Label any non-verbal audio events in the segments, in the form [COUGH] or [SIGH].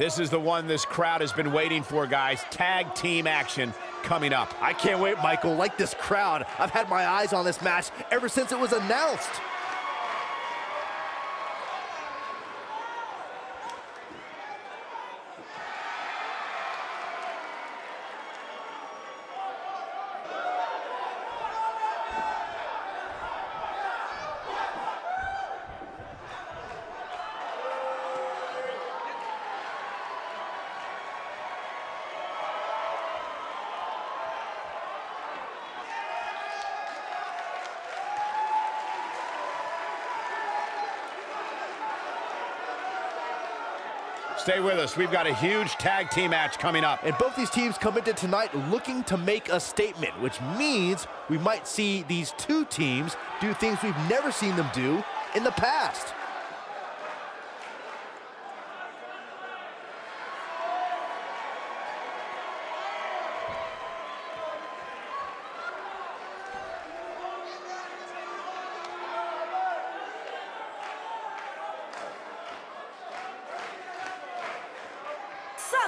This is the one this crowd has been waiting for, guys. Tag team action coming up. I can't wait, Michael. Like this crowd, I've had my eyes on this match ever since it was announced. Stay with us. We've got a huge tag team match coming up. And both these teams come into tonight looking to make a statement, which means we might see these two teams do things we've never seen them do in the past.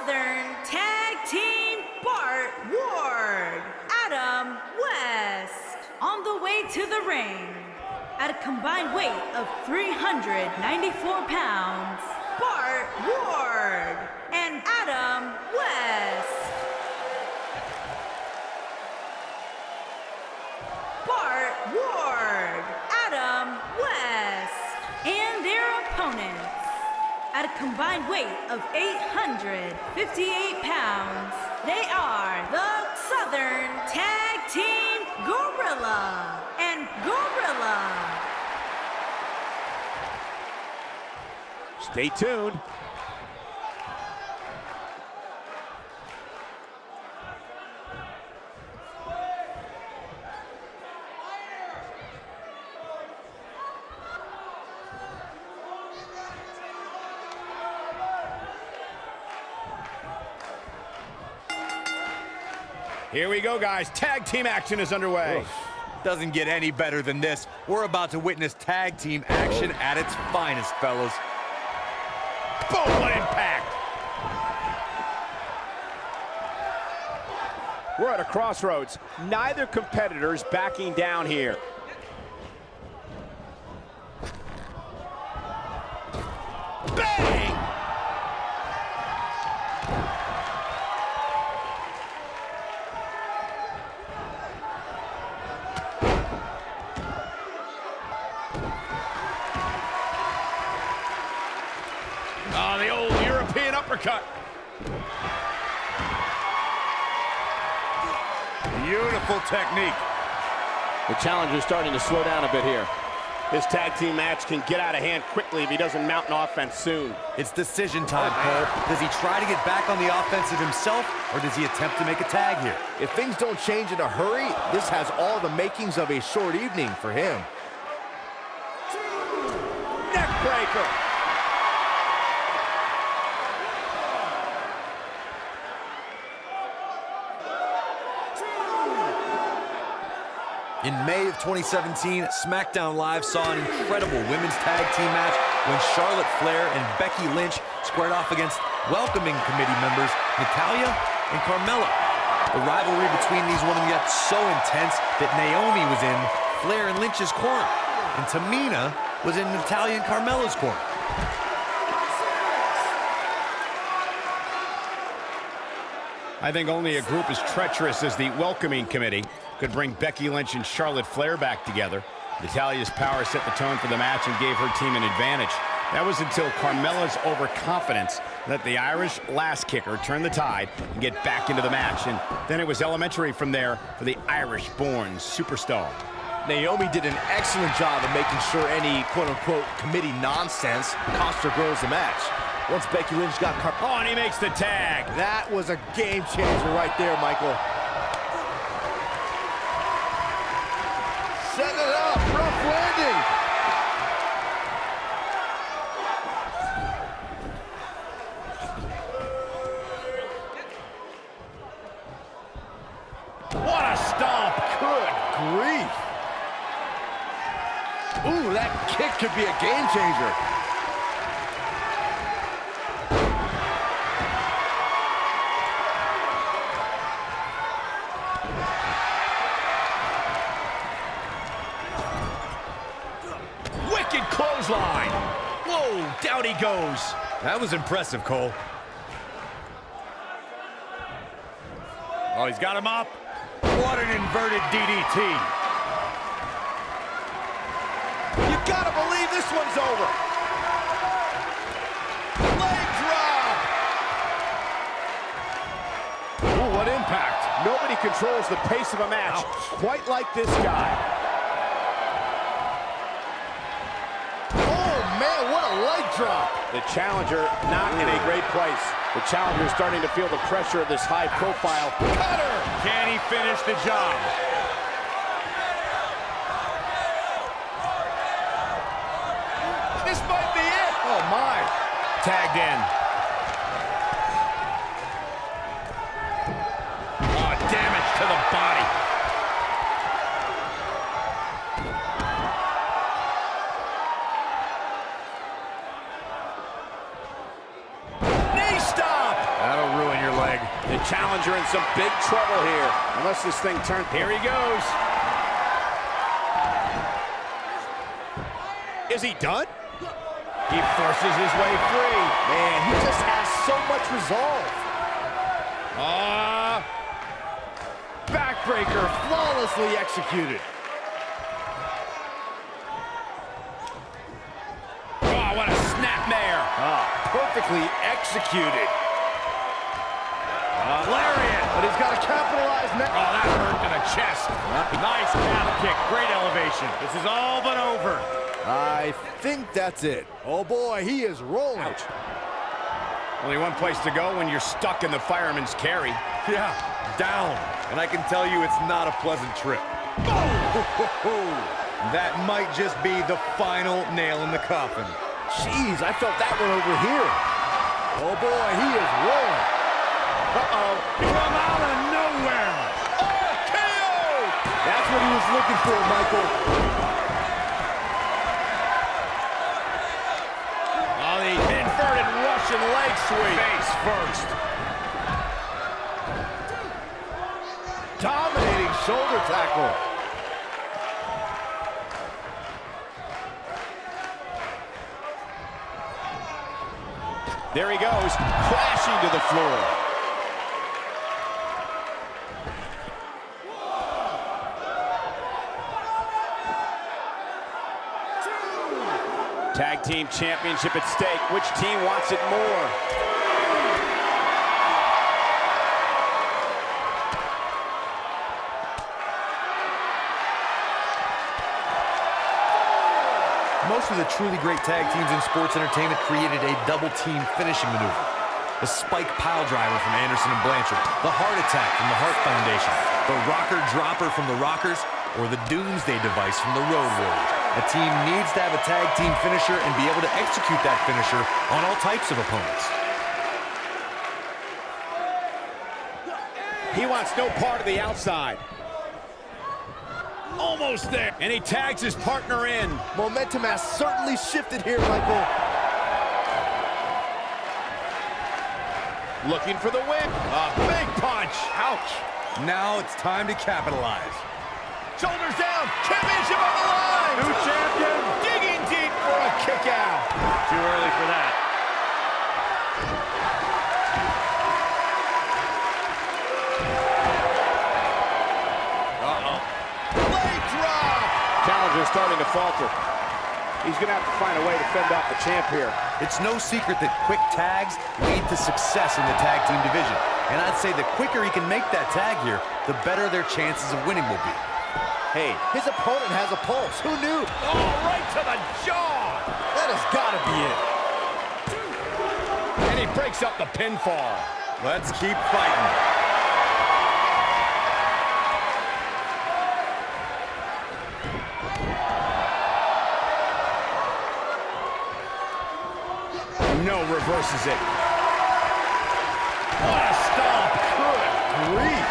Southern Tag Team Bart Ward, Adam West, on the to the ring. At a combined weight of 394 pounds, Bart Ward and Adam West. Bart Ward, Adam West, and their opponents at a combined weight of 858 pounds. They are the Southern Tag Team Gorilla. Stay tuned. Here we go, guys. Tag team action is underway. Doesn't get any better than this. We're about to witness tag team action oh. at its finest, fellas. Impact! We're at a crossroads. Neither competitor's backing down here. Bang! Oh, the old European uppercut. Beautiful technique. The challenger's starting to slow down a bit here. This tag team match can get out of hand quickly if he doesn't mount an offense soon. It's decision time, Cole. Does he try to get back on the offensive himself, or does he attempt to make a tag here? If things don't change in a hurry, this has all the makings of a short evening for him. Neckbreaker. In May of 2017, SmackDown Live saw an incredible women's tag team match when Charlotte Flair and Becky Lynch squared off against welcoming committee members Natalya and Carmella. The rivalry between these women got so intense that Naomi was in Flair and Lynch's corner, and Tamina was in Natalya and Carmella's corner. I think only a group as treacherous as the welcoming committee could bring Becky Lynch and Charlotte Flair back together. Natalya's power set the tone for the match and gave her team an advantage. That was until Carmella's overconfidence let the Irish Lass Kicker turn the tide and get back into the match. And then it was elementary from there for the Irish-born superstar. Naomi did an excellent job of making sure any quote-unquote committee nonsense cost her girls the match. Once Becky Lynch got Car Oh, and he makes the tag. that was a game changer right there, Michael. Set it up, rough landing. What a stomp. Good grief. Ooh, that kick could be a game changer. Wicked clothesline. Whoa, down he goes. That was impressive, Cole. Oh, he's got him up. What an inverted DDT. You gotta believe this one's over. Nobody controls the pace of a match quite like this guy. Oh, man, what a leg drop. The challenger not in a great place. The challenger is starting to feel the pressure of this high-profile Cutter. Can he finish the job? This might be it. Oh, my. Tagged in. Challenger in some big trouble here. Unless this thing turns. Here he goes. Is he done? He forces his way free. Man, he just has so much resolve. Ah. Backbreaker flawlessly executed. Oh, what a snapmare. Ah, perfectly executed. Lariat. But he's got to capitalize. Oh, that hurt to the chest. Nice calf kick. Great elevation. This is all but over. I think that's it. Oh boy, he is rolling. Only one place to go when you're stuck in the fireman's carry. Yeah, down. And I can tell you it's not a pleasant trip. Oh! [LAUGHS] That might just be the final nail in the coffin. Jeez, I felt that one over here. Oh boy, he is rolling. Uh-oh. From out of nowhere. Oh, KO! That's what he was looking for, Michael. Oh, the inverted Russian leg sweep. Face first. Dominating shoulder tackle. There he goes, crashing to the floor. Tag team championship at stake. Which team wants it more? Most of the truly great tag teams in sports entertainment created a double team finishing maneuver. The spike pile driver from Anderson and Blanchard, the Hart Attack from the Hart Foundation, the rocker dropper from the Rockers, or the doomsday device from the Road Warriors. A team needs to have a tag team finisher and be able to execute that finisher on all types of opponents. He wants no part of the outside. Almost there. And he tags his partner in. Momentum has certainly shifted here, Michael. Looking for the win. A big punch. Ouch. Now it's time to capitalize. Starting to falter. He's going to have to find a way to fend off the champ here. It's no secret that quick tags lead to success in the tag team division. And I'd say the quicker he can make that tag here, the better their chances of winning will be. Hey, his opponent has a pulse. Who knew? Oh, right to the jaw. That has got to be it. And he breaks up the pinfall. Let's keep fighting. Reverses it. What a stomp. Good grief.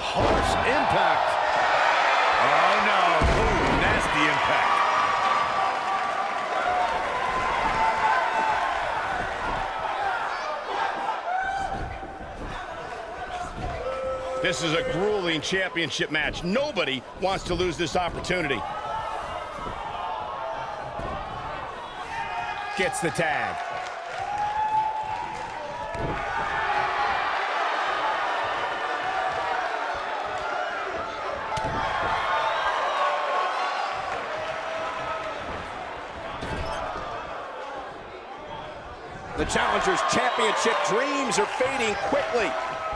Harsh impact. Oh, no. Ooh, nasty impact. This is a grueling championship match. Nobody wants to lose this opportunity. Gets the tag. The Challengers Championship dreams are fading quickly.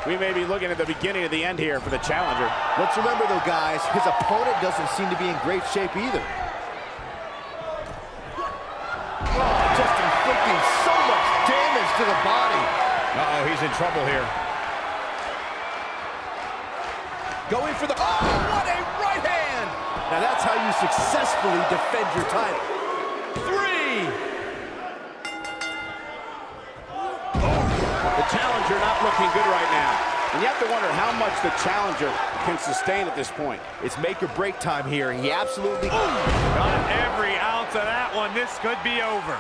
We may be looking at the beginning of the end here for the Challenger. Let's remember, though, guys, his opponent doesn't seem to be in great shape either. Oh, just inflicting so much damage to the body. Uh-oh, he's in trouble here. Going for the... Oh, what a right hand! Now that's how you successfully defend your title. Three! Oh, the Challenger not looking good right now. And you have to wonder how much the Challenger can sustain at this point. It's make or break time here. And he absolutely... Got every ounce of that one. This could be over.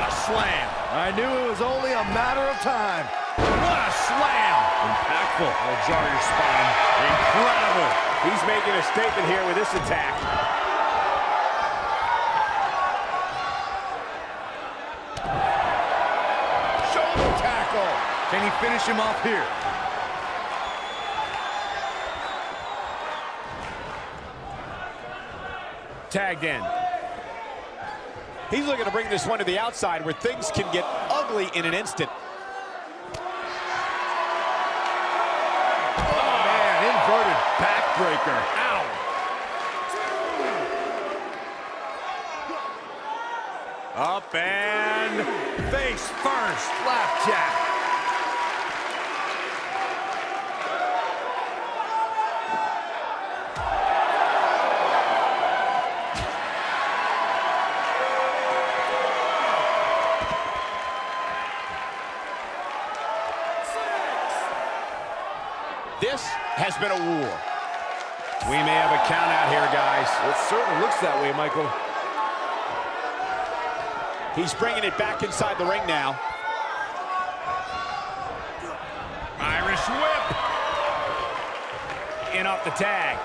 Man, what a slam. I knew it was only a matter of time. What a slam. Impactful. Will jar your spine. Incredible. He's making a statement here with this attack. Shoulder tackle. Can he finish him off here? Tagged in. He's looking to bring this one to the outside where things can get ugly in an instant. Oh, man, inverted backbreaker. Ow. Up and face first. Flapjack. This has been a war. We may have a count out here, guys. It certainly looks that way, Michael. He's bringing it back inside the ring now. Irish whip. In off the tag.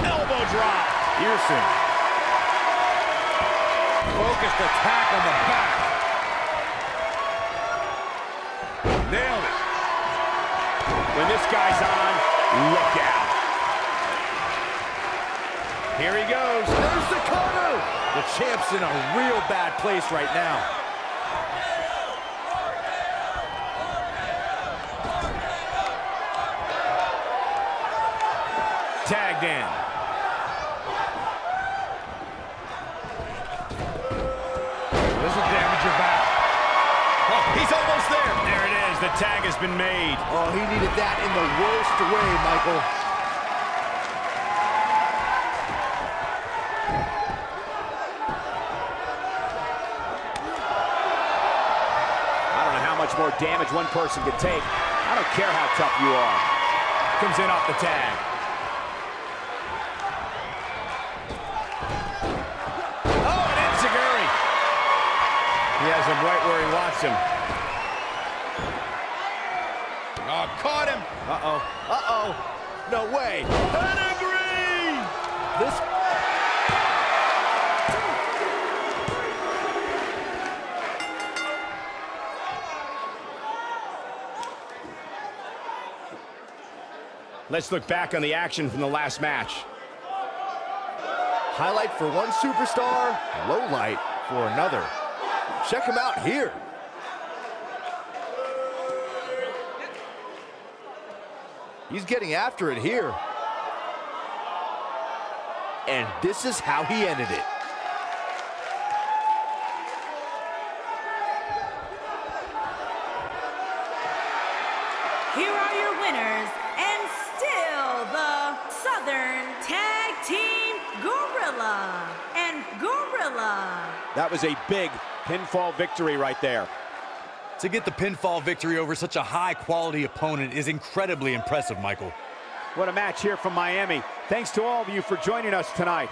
Elbow drop. Pearson. Focused attack on the back. When this guy's on, look out. Here he goes. There's the cutter. The champ's in a real bad place right now. Tagged in. The tag has been made. Oh, he needed that in the worst way, Michael. I don't know how much more damage one person could take. I don't care how tough you are. Comes in off the tag. Oh, and Enzuigiri. He has him right where he wants him. Caught him. Uh-oh. Uh-oh. No way. Pedigree. This... Let's look back on the action from the last match. Highlight for one superstar, low light for another. Check him out here. He's getting after it here. And this is how he ended it. Here are your winners, and still the Southern Tag Team Gorilla and Gorilla. That was a big pinfall victory right there. To get the pinfall victory over such a high-quality opponent is incredibly impressive, Michael. What a match here from Miami. Thanks to all of you for joining us tonight.